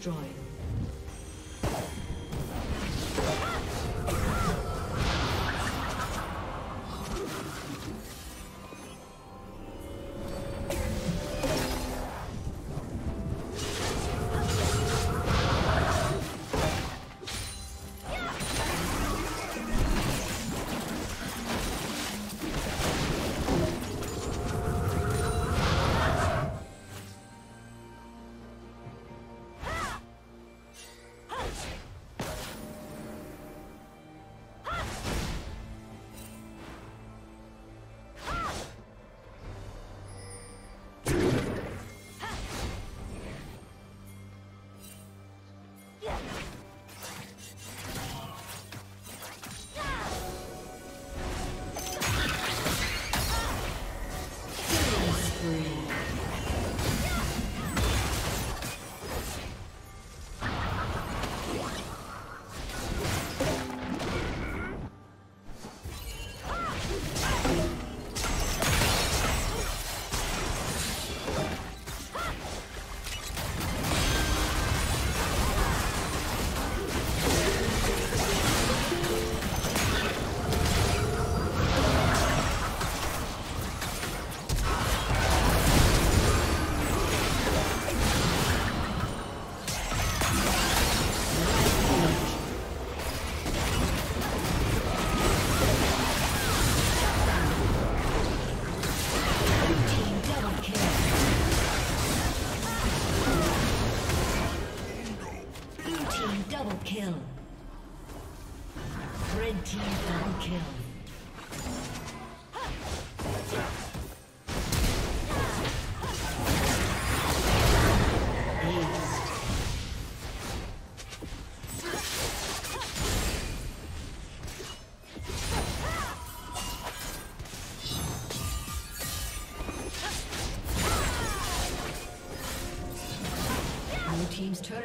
destroyed.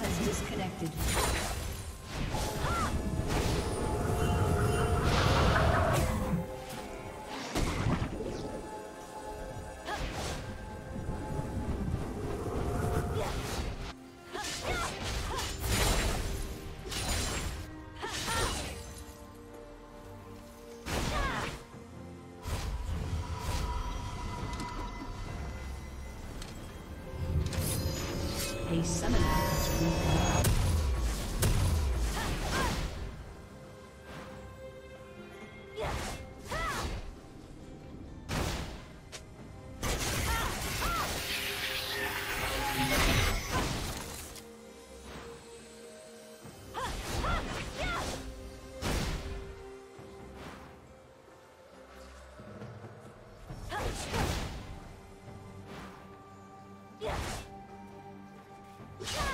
has disconnected. Killing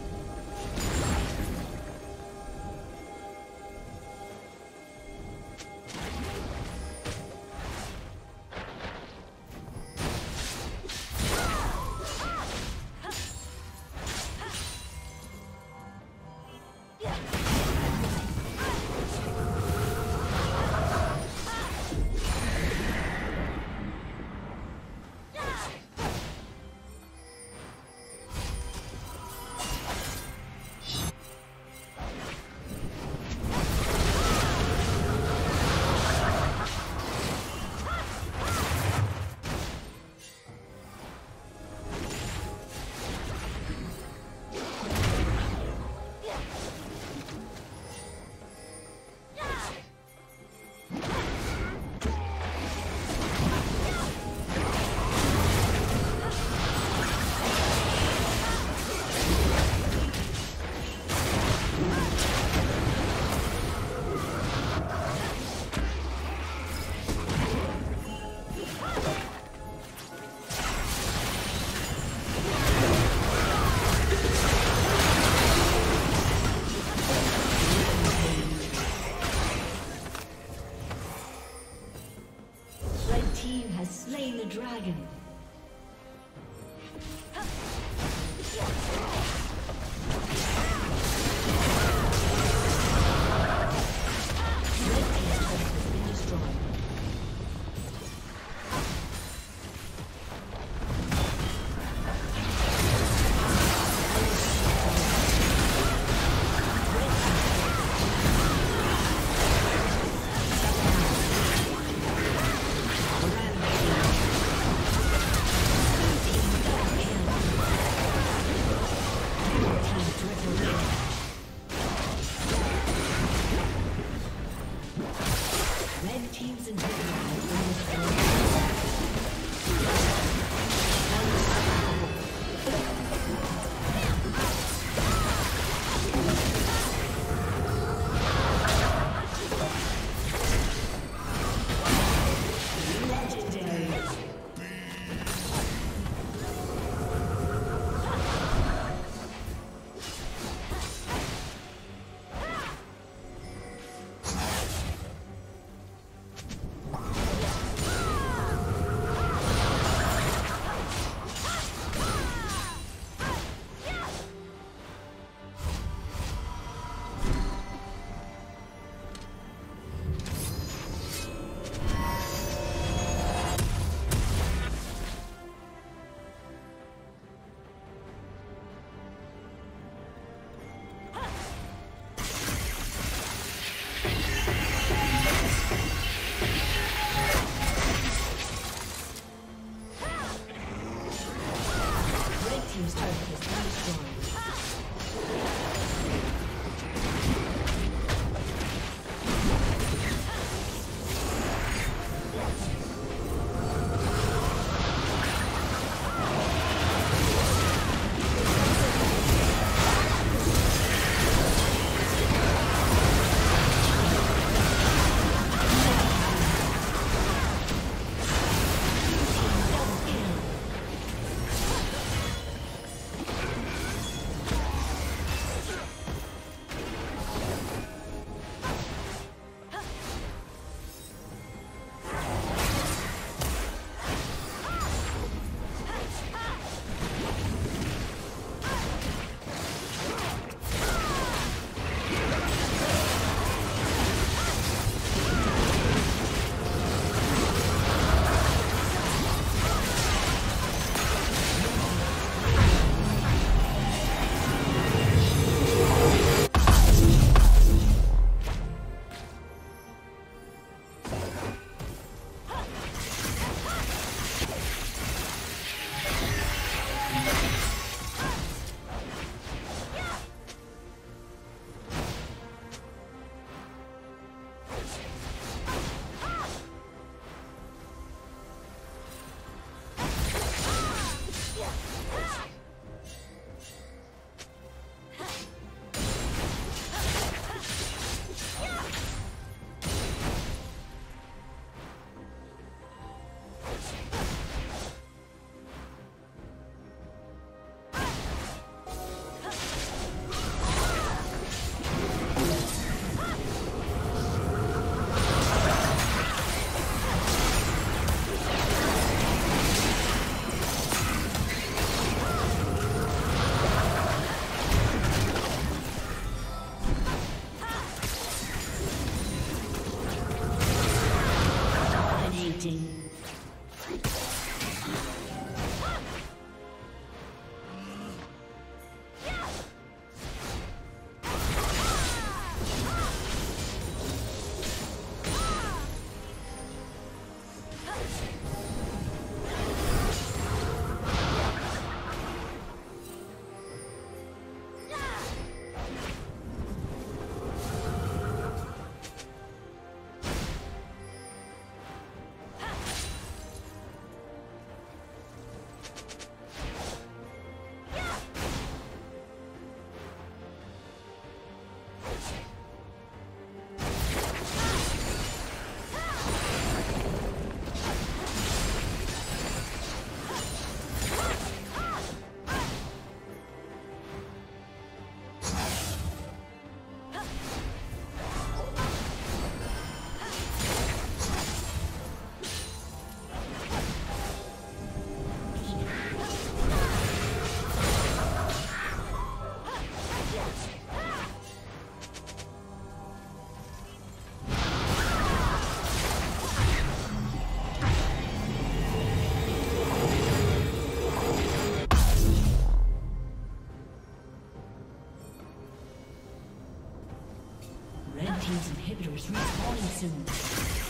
team's inhibitor respawning soon.